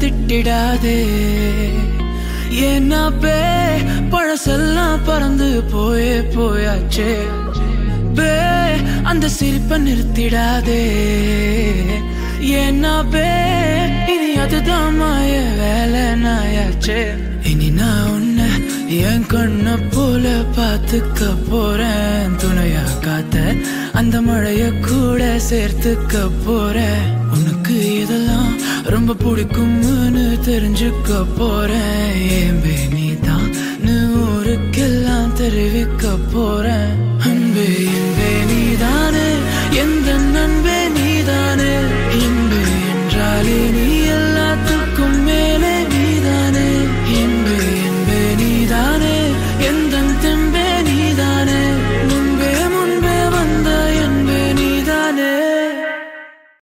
திட்டிடாதே ஏன்னா பே பழசெல்லாம் பறந்து போயே போயாச்சே. பே அந்த சிரிப்பை நிறுத்திடாதே. ஏன்னா பே இனி அதுதான் மாய வேலை நாயாச்சே. இனி நான் உன்னை என் கண்ண போல பார்த்துக்க போறேன். துணையா காத்த அந்த மழைய கூட சேர்த்துக்க போறேன். உனக்கு ரொம்ப பிடிக்கும்னு தெரிஞ்சுக்க போறேன். ஏன் நீ